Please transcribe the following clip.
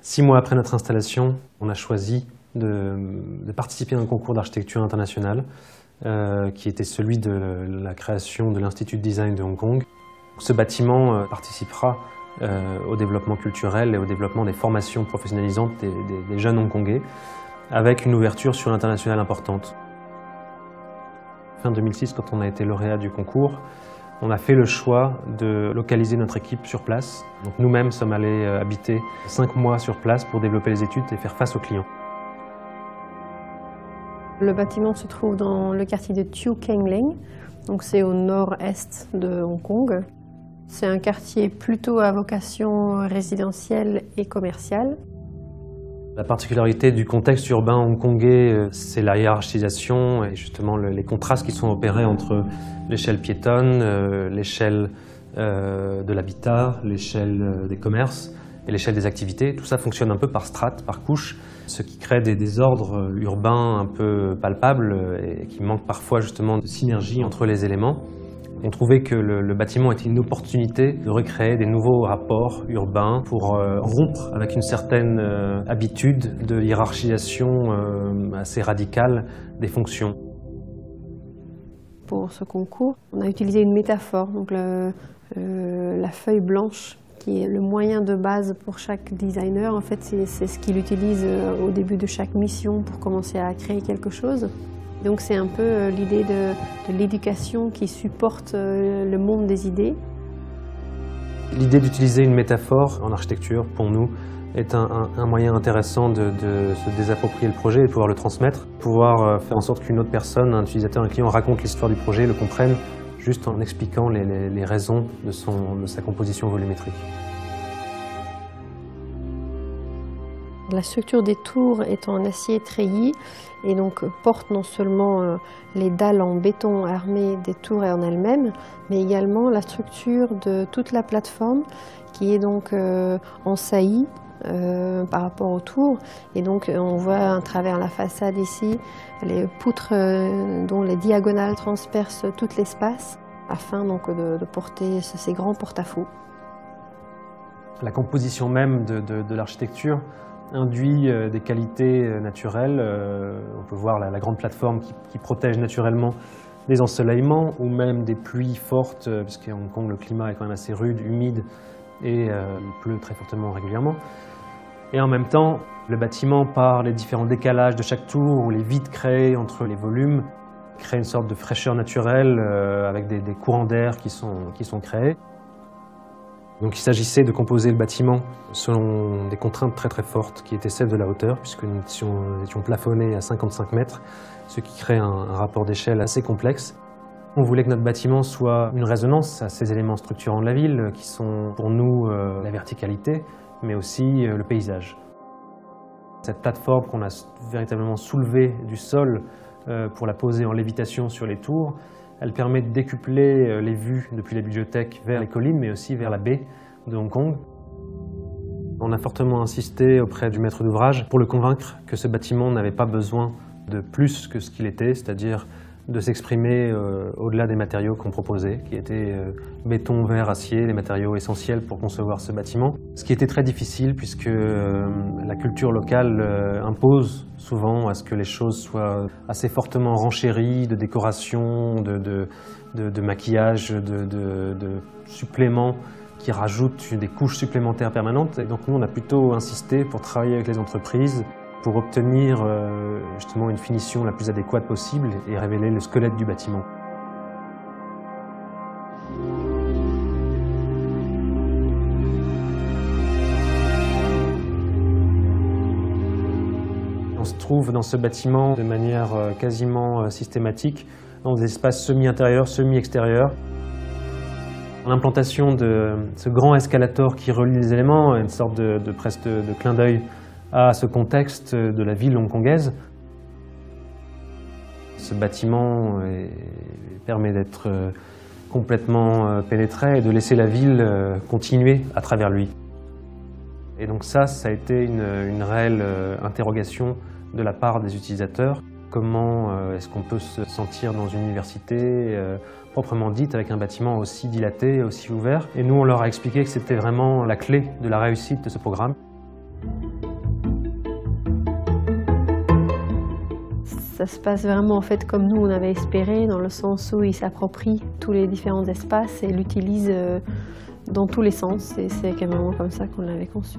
Six mois après notre installation, on a choisi de, participer à un concours d'architecture internationale euh, qui était celui de la création de l'Institut de design de Hong Kong. Ce bâtiment euh, participera euh, au développement culturel et au développement des formations professionnalisantes des, des jeunes hongkongais avec une ouverture sur l'international importante. Fin 2006, quand on a été lauréat du concours, on a fait le choix de localiser notre équipe sur place. Nous-mêmes sommes allés euh, habiter cinq mois sur place pour développer les études et faire face aux clients. Le bâtiment se trouve dans le quartier de Tiu Keng donc c'est au nord-est de Hong Kong. C'est un quartier plutôt à vocation résidentielle et commerciale. La particularité du contexte urbain hongkongais, euh, c'est la hiérarchisation et justement les contrastes qui sont opérés entre l'échelle piétonne, euh, l'échelle euh, de l'habitat, l'échelle des commerces et l'échelle des activités. Tout ça fonctionne un peu par strates, par couches, ce qui crée des désordres urbains un peu palpables et qui manquent parfois justement de synergie entre les éléments. On trouvait que le, bâtiment était une opportunité de recréer des nouveaux rapports urbains pour euh, rompre avec une certaine euh, habitude de hiérarchisation euh, assez radicale des fonctions. Pour ce concours, on a utilisé une métaphore, donc la feuille blanche qui est le moyen de base pour chaque designer. En fait, c'est ce qu'il utilise au début de chaque mission pour commencer à créer quelque chose. Donc c'est un peu euh, l'idée de, l'éducation qui supporte euh, le monde des idées. L'idée d'utiliser une métaphore en architecture, pour nous, est un, moyen intéressant de, se désapproprier le projet et de pouvoir le transmettre, pouvoir euh, faire en sorte qu'une autre personne, un utilisateur, un client raconte l'histoire du projet, le comprenne, juste en expliquant les, raisons de sa composition volumétrique. La structure des tours est en acier treillis et donc porte non seulement euh, les dalles en béton armé des tours en elles-mêmes, mais également la structure de toute la plateforme qui est donc euh, en saillie euh, par rapport aux tours. Et donc on voit à travers la façade ici les poutres dont les diagonales transpercent tout l'espace afin donc de, porter ces grands porte-à-faux. La composition même de l'architecture induit euh, des qualités euh, naturelles. Euh, on peut voir la, grande plateforme qui, protège naturellement des ensoleillements ou même des pluies fortes, puisqu'à Hong Kong le climat est quand même assez rude, humide et il pleut très fortement régulièrement. Et en même temps, le bâtiment, par les différents décalages de chaque tour ou les vides créés entre les volumes, crée une sorte de fraîcheur naturelle avec des, courants d'air qui sont créés. Donc il s'agissait de composer le bâtiment selon des contraintes très très fortes qui étaient celles de la hauteur, puisque nous étions, plafonnés à 55 mètres, ce qui crée un, rapport d'échelle assez complexe. On voulait que notre bâtiment soit une résonance à ces éléments structurants de la ville, qui sont pour nous euh, la verticalité, mais aussi euh, le paysage. Cette plateforme qu'on a véritablement soulevée du sol euh, pour la poser en lévitation sur les tours, elle permet de décupler euh, les vues depuis la bibliothèque vers les collines, mais aussi vers la baie de Hong Kong. On a fortement insisté auprès du maître d'ouvrage pour le convaincre que ce bâtiment n'avait pas besoin de plus que ce qu'il était, c'est-à-dire de s'exprimer euh, au-delà des matériaux qu'on proposait, qui étaient euh, béton, verre, acier, les matériaux essentiels pour concevoir ce bâtiment. Ce qui était très difficile puisque euh, la culture locale impose souvent à ce que les choses soient assez fortement renchéries de décoration, de, de, de maquillage, de, suppléments qui rajoutent des couches supplémentaires permanentes. Et donc nous, on a plutôt insisté pour travailler avec les entreprises pour obtenir euh, justement une finition la plus adéquate possible et révéler le squelette du bâtiment. On se trouve dans ce bâtiment de manière euh, quasiment euh, systématique dans des espaces semi-intérieurs, semi-extérieurs. L'implantation de ce grand escalator qui relie les éléments, une sorte de, de presque de clin d'œil à ce contexte de la ville hongkongaise. Ce bâtiment permet d'être euh, complètement euh, pénétré et de laisser la ville euh, continuer à travers lui. Et donc ça, ça a été une, réelle interrogation de la part des utilisateurs. Comment est-ce qu'on peut se sentir dans une université proprement dite avec un bâtiment aussi dilaté, aussi ouvert? Et nous, on leur a expliqué que c'était vraiment la clé de la réussite de ce programme. Ça se passe vraiment en fait comme nous on avait espéré, dans le sens où il s'approprie tous les différents espaces et l'utilise euh, dans tous les sens. Et c'est carrément comme ça qu'on l'avait conçu.